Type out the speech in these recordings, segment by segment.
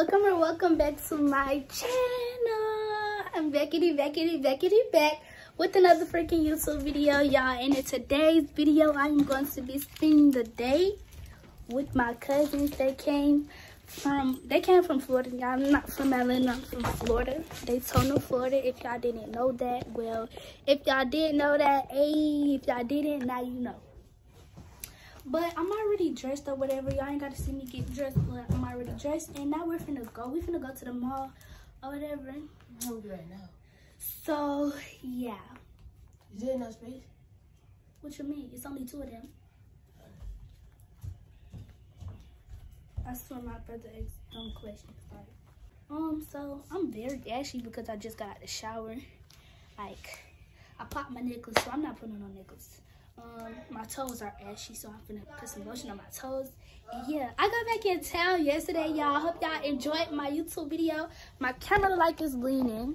welcome or welcome back to my channel. I'm Beckity, Beckity, Beckity back with another freaking YouTube video, y'all. And in today's video, I'm going to be spending the day with my cousins. They came from, they came from Florida, y'all. I'm not from Atlanta, I'm from Florida. Daytona, Florida, if y'all didn't know that. Well, if y'all didn't know that, hey, if y'all didn't, now you know. But I'm already dressed or whatever. Y'all ain't got to see me get dressed, but I'm already dressed. And now we're finna go. We finna go to the mall or whatever. I'm hungry right now. So, yeah. Is there enough space? What you mean? It's only two of them. I swear my brother asked dumb questions. Um, so I'm very ashy because I just got out the shower. Like, I popped my necklace, so I'm not putting on no necklace. Um, my toes are ashy, so I'm gonna put some lotion on my toes. And yeah, I got back in town yesterday, y'all. Hope y'all enjoyed my YouTube video. My camera light is leaning.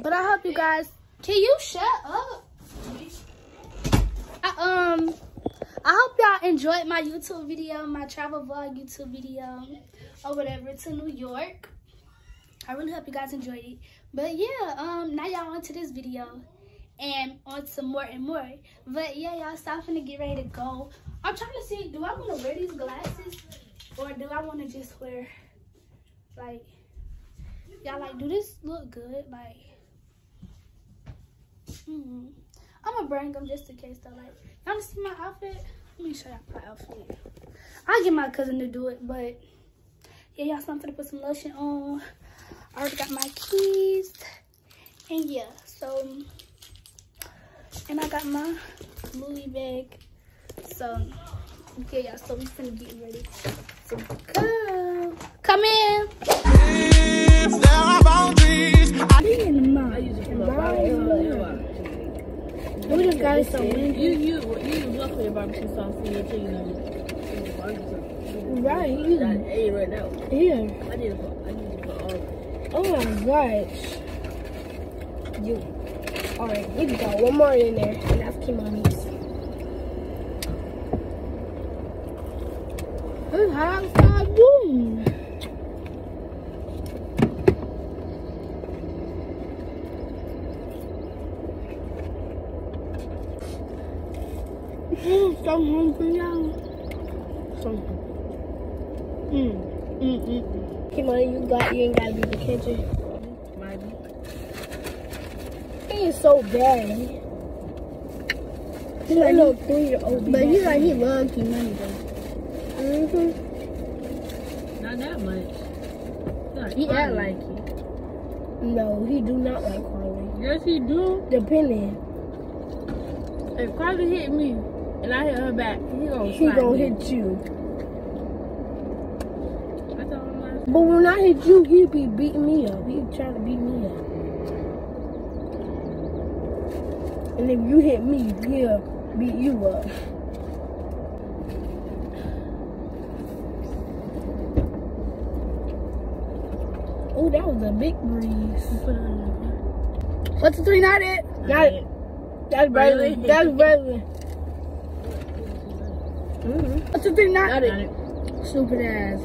But I hope you guys, can you shut up? I, um, I hope y'all enjoyed my YouTube video, my travel vlog YouTube video, or whatever, to New York. I really hope you guys enjoyed it. But yeah, um, now y'all on to this video and on some more and more. But yeah, y'all, so I'm gonna get ready to go. I'm trying to see, do I want to wear these glasses or do I want to just wear, like, y'all, like, do this look good? Like, hmm. I'm gonna bring them just in case though. Like, y'all wanna see my outfit? Let me show y'all my outfit. I'll get my cousin to do it, but yeah, y'all, so I'm gonna put some lotion on. I already got my keys. And yeah, so and I got my Louis bag. So, okay, y'all. So we finna get ready to go. Come in. If there are boundaries, I in the. We just got it so windy. You, you, you use luckily barbecue sauce in your chicken Right. You got A right now. Yeah. I need to put, I need to put all. Oh my gosh. You. Alright, we got one more in there, and that's Kimani's. It's hot outside, boom. Mm, so hungry now. So hungry. Mm, mm, mm, mm. Kimani, you got, you ain't gotta be the kitchen. He is so bad. He like little three year old. But he like he loves you money though. Mm-hmm. Not that much. Not He act like it. No, he do not like Carly. Yes, he do. Depending. If Carly hit me and I hit her back, he gonna He gonna me. hit you. I told him last But when I hit you, he be beating me up. He trying to beat me up. And if you hit me, he'll beat you up. Oh, that was a big breeze. Put it on What's the three? Not it. your- Not it. That's Bradley. That's Bradley. Mm-hmm. What's the three? Not, Not it. it. Stupid ass.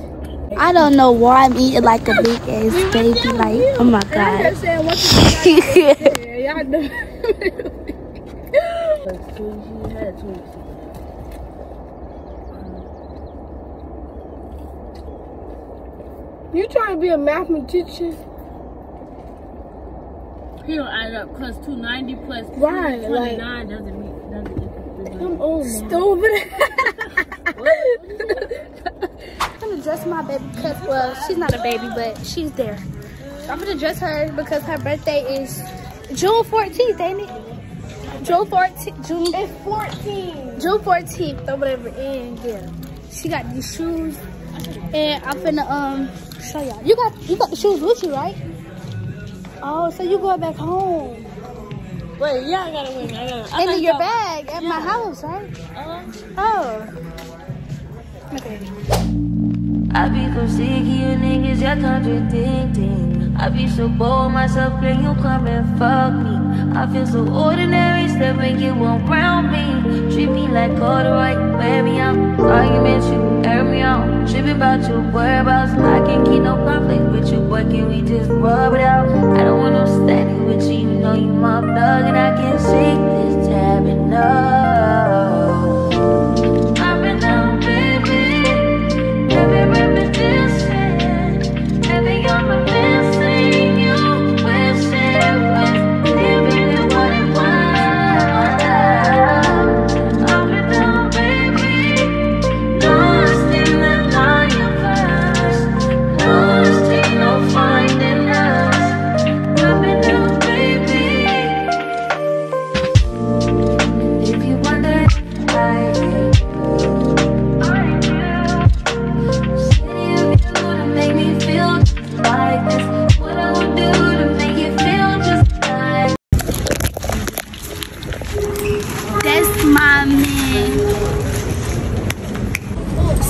I don't know why I'm eating like a big ass baby. Like, oh my And I god. just said, what's the three? It. Y'all two, she had two. You trying to be a mathematician? He don't add up because 290 plus Right, 229 doesn't mean doesn't equal Come 300. on Stupid. I'm gonna dress my baby because, well, she's not a baby, but she's there. I'm gonna dress her because her birthday is June 14th, ain't it? June 14th, June, it's 14. June 14th or whatever. And yeah, she got these shoes, and I'm finna um show y'all. You got you got the shoes with you, right? Oh, so you going back home? Wait, yeah, I gotta win. I gotta. I And thought in your you- bag at my house, right? Uh-huh. Oh. Okay. I be so sick of you niggas, you're contradicting. I be so bored myself, then you come and fuck me. I feel so ordinary, step and get one round me. Treat me like corduroy, wear me out. Arguments, you air me out. tripping about your whereabouts. I can't keep no conflict with you, boy. Can we just rub it out? So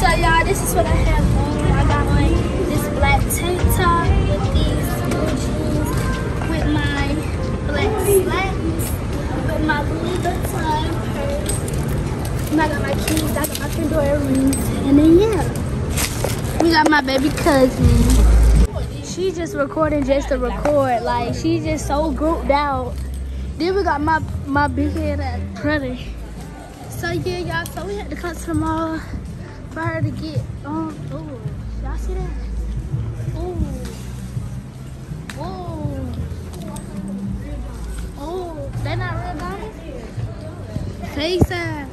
y'all, this is what I have on. I got on this black tank top with these blue jeans, with my black slacks, with my Louis Vuitton purse. And I got my keys, I got my Pandora rings, and then yeah, we got my baby cousin. She just recording just to record, like she just so grouped out. Then we got my my big head at brother. So yeah, y'all. So we had to come to the mall for her to get um. Oh, y'all see that? Oh, oh, oh. They not real diamonds. Face that.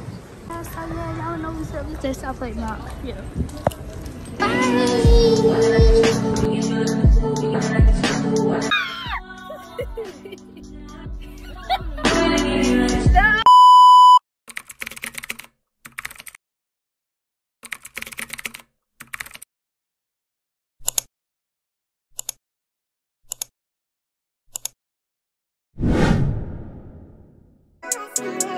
So yeah, y'all know we said we said South Lake Mall. Yeah. Bye. Thank